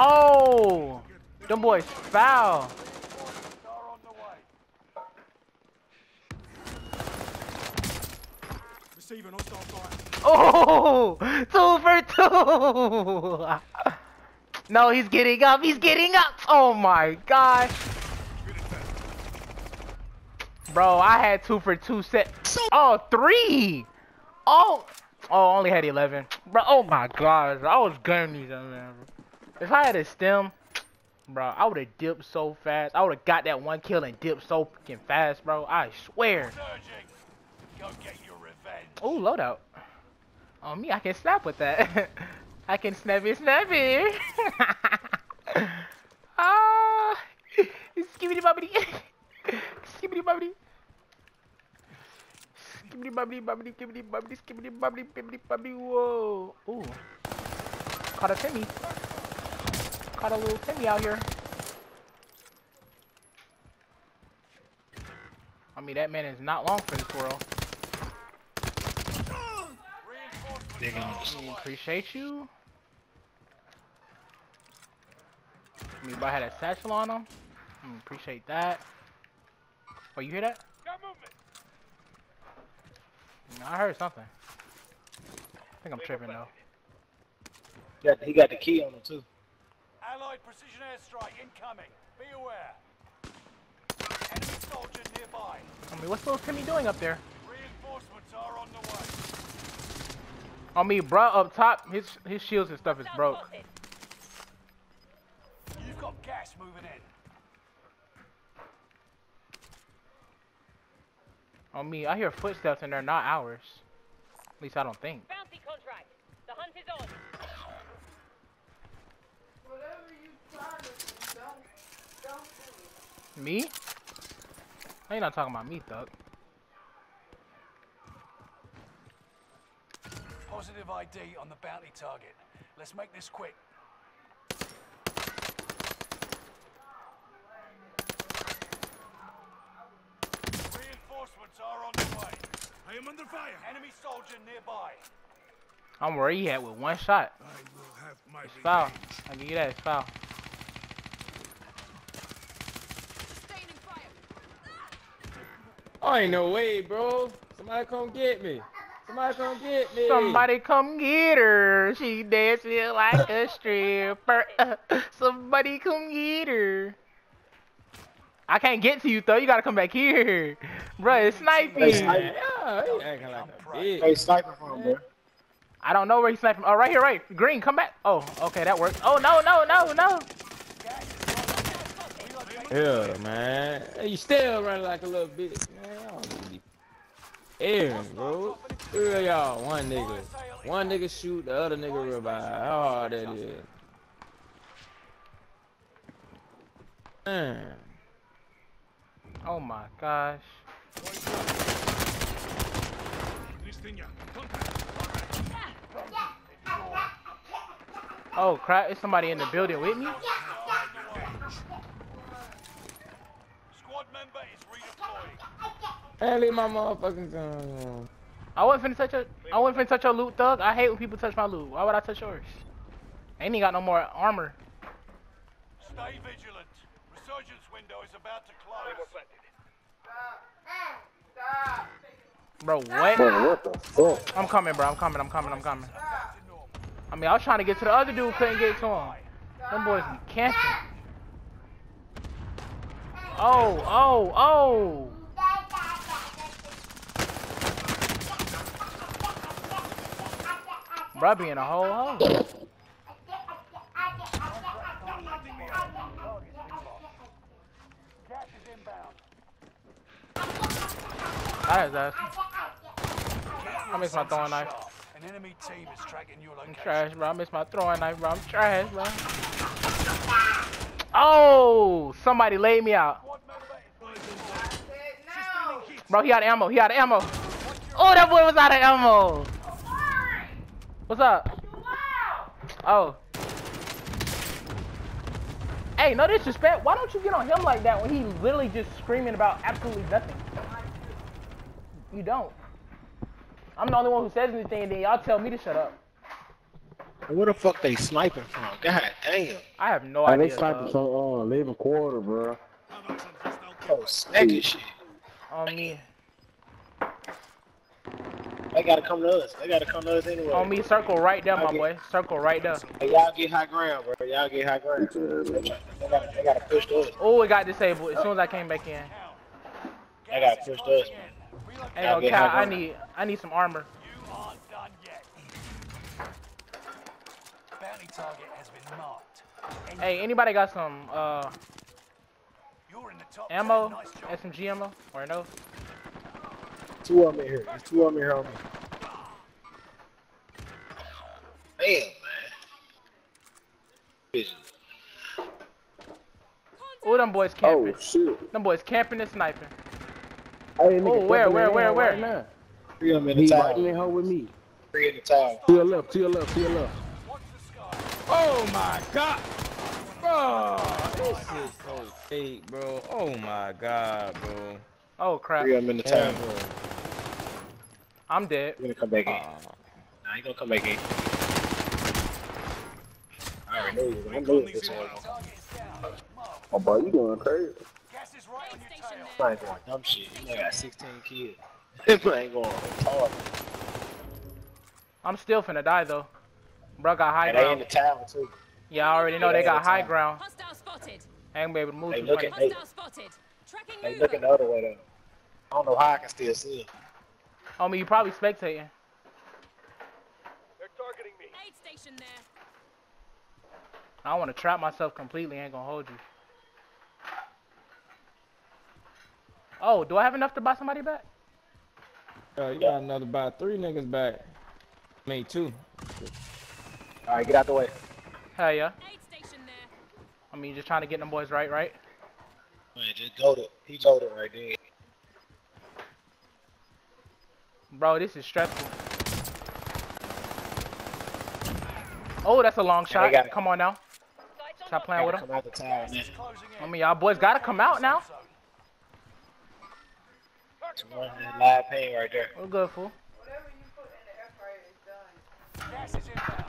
Oh! Them boys foul. Oh! Two for two! No, he's getting up. He's getting up. Oh my gosh. Bro, I had two for two set. Oh, three. Oh. Oh, only had 11. Bro, oh my gosh. I was gunning these, man. If I had a stim, bro, I would have dipped so fast. I would have got that one kill and dipped so freaking fast, bro. I swear. Go get your. Oh, loadout. On me, I can snap with that. I can snap it, snap it. ah, skibbity bobbity, skibbity bobbity, skibbity bobbity bobbity, skibbity bobbity, skibbity bobbity, bibbity bobbity. Whoa! Ooh, caught a Timmy. Caught a little Timmy out here. I mean, that man is not long for this world. Digging. Mm, Appreciate you. Me, but I had a satchel on him. Mm, appreciate that. Oh, you hear that? Got movement. I heard something. I think I'm tripping though. Got, he got the key on him too. Allied precision airstrike incoming. Be aware. Enemy soldier nearby. I mean, what's little Timmy doing up there? Reinforcements are on the way. On me, bruh, up top, his his shields and stuff is broke. You've got gas moving in. On me, I hear footsteps and they're not ours. At least I don't think. Bounty contract. The hunt is on. Me? I ain't not talking about me, Thug. Positive ID on the bounty target. Let's make this quick. Reinforcements are on the way. I am under fire. Enemy soldier nearby. I'm where he at with one shot. I will have my It's foul. I give you that, it's foul. Oh, ain't no way, bro. Somebody come get me. Somebody come get me. Somebody come get her. She dancing like a stripper. somebody come get her. I can't get to you though. You gotta come back here, bro. It's sniping. Hey, sniper. Yeah, he acting like a bitch. Hey, sniper from bro. I don't know where he's sniping. Oh, right here, right. Green, come back. Oh, okay, that works. Oh no, no, no, no. Yeah, man. Hey, You still running like a little bitch, man. I don't Aaron, bro. Three of y'all, one nigga. One nigga shoot, the other nigga revive. How hard that is. Man. Oh my gosh. Oh crap! Is somebody in the building with me? Redeploying. Hey, leave my motherfucking gun. I wasn't finna touch your. I wasn't finna touch your loot, thug. I hate when people touch my loot. Why would I touch yours? Ain't even got no more armor. Stay vigilant. Resurgence window is about to close. Bro, what? Bro, what the fuck? I'm coming, bro. I'm coming. I'm coming. I'm coming. I mean, I was trying to get to the other dude, couldn't get to him. Them boys be camping. Oh, oh, oh. Bro, be in a whole. That is us. I miss my throwing knife. An enemy team is tracking your I'm trash, bro. I miss my throwing knife, bro. I'm trash, bro. Oh, somebody laid me out. Bro, he of ammo. He of ammo. Oh, that boy was out of ammo. What's up? Oh. Hey, no disrespect. Why don't you get on him like that when he literally just screaming about absolutely nothing? You don't. I'm the only one who says anything, and then y'all tell me to shut up. Where the fuck they sniping from? God damn. I have no Hey, idea. they sniping dog. some uh, living quarter, bro. Oh, snacky shit. On me. They gotta come to us. They gotta come to us anyway. On me. Circle right there, my Okay. boy. Circle right there. Hey, y'all get high ground, bro. Y'all get high ground. They, gotta, they gotta push to us. Oh, it got disabled as soon as I came back in. They gotta push to us. Hey, Y'all yo, get Cal, high I need, I need some armor. You aren't done yet. Bounty target has been marked. Hey, anybody got some uh You're in the top ammo? 10. Nice job. SMG ammo? Or no? Two of them in here. There's two of them here on me. Damn, man. Vision. Oh, them boys Oh camping. shit! Them boys camping and sniping. Hey, nigga, Oh, where, where, in where, where? Right now. Three of them in the He right in tower. there with me. Three in the tower. To your left, to your left, to your left. Watch the sky. Oh my god. Bro, this is so fake, bro. Oh my god, bro. Oh crap. Three of them in the tower. bro. I'm dead. We're gonna come back in. Uh, Nah, he gonna come back in. I already knew you. I knew it this one. Target is down. Mark. Oh, boy, you going crazy? Gas is right on your tail. I ain't going dumb shit. You I got 16 kids. I ain't going hard. I'm still finna die though. Bro got high And they in the tower too. Yeah, I already know they got high ground. Hostile spotted. I ain't gonna be able to move Hey, too look funny. at- Hey. Hostile spotted. Tracking They looking the other way though. I don't know how I can still see. 'em. Oh, me, you probably spectating. They're targeting me. Aid station there. I want to trap myself completely. I Ain't gonna hold you. Oh, do I have enough to buy somebody back? uh, you got another buy three niggas back. I mean, two. All right, get out the way. Hell yeah. Aid station there. I mean, just trying to get them boys right, right? Man, just go to. He go to right there. Bro, this is stressful. Oh, that's a long shot. got. Come on now. Sights on Stop playing with Gotta him. come out the tower. Gas Man. is closing in. I mean, y'all boys gotta come out now. Live pain right there. We're good, fool. Gas is inbound.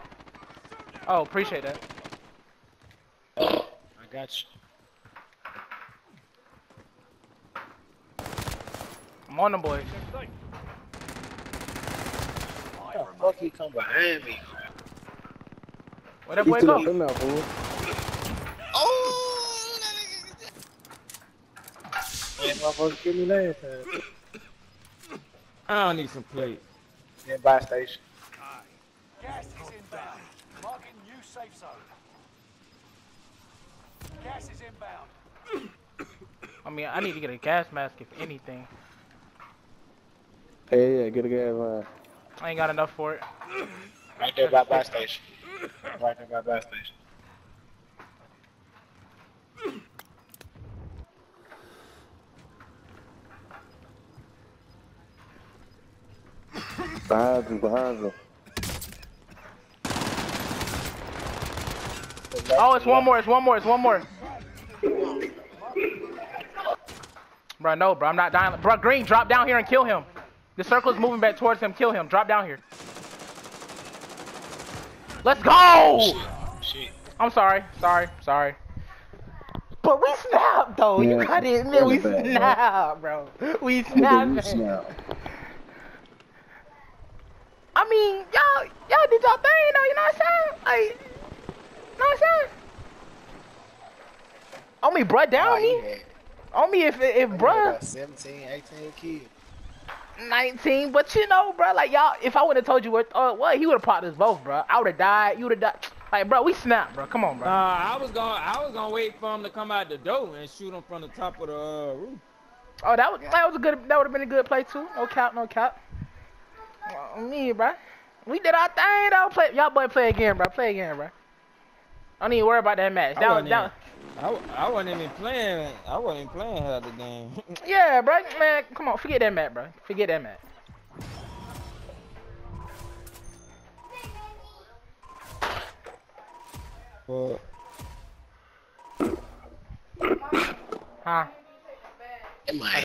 Oh, appreciate that. I got you. I'm on them boys. How the fuck he come behind me? Where that He boy still up go? in there, fool. Oh! Man, motherfucker, give me last time. I don't need some plate. Then buy station. Gas is inbound. Marking new safe zone. Gas is inbound. I mean, I need to get a gas mask if anything. Hey, yeah, get a gas line. I ain't got enough for it. Right there by buy station. Right there by buy station. Behind you, behind you. Oh, it's one more. It's one more. It's one more. Bro, no, bro. I'm not dying. Bro, Green, drop down here and kill him. The circle is moving back towards him. Kill him. Drop down here. Let's go! Oh, oh, shit. I'm sorry. Sorry. Sorry. But we snapped, though. You gotta admit, we really bad, bro. snapped, bro. We Nigga, snapped. you snap. I mean, y'all, y'all did y'all thing, though. You know what I'm saying? Like, you know what I'm saying? On me, bruh, down Oh, me. he On me, if if he bruh. about 17, 18 kids. 19, but you know, bro, like y'all, if I would have told you what, uh, what, he would have popped us both, bro. I would have died, you would have died. Like, bro, we snapped, bro. Come on, Uh, bro. I was gonna, I was gonna wait for him to come out the door and shoot him from the top of the uh, roof. Oh, that was that was a good, that would have been a good play too. No cap, no cap. Uh, me, bro. We did our thing, though. Play, y'all boy, play again, bro. Play again, bro. I don't even worry about that match. That was, that I, w- I wasn't even playing. I wasn't even playing half the game. yeah, bro. Man, come on, forget that match, bro. Forget that match. but Huh? Am I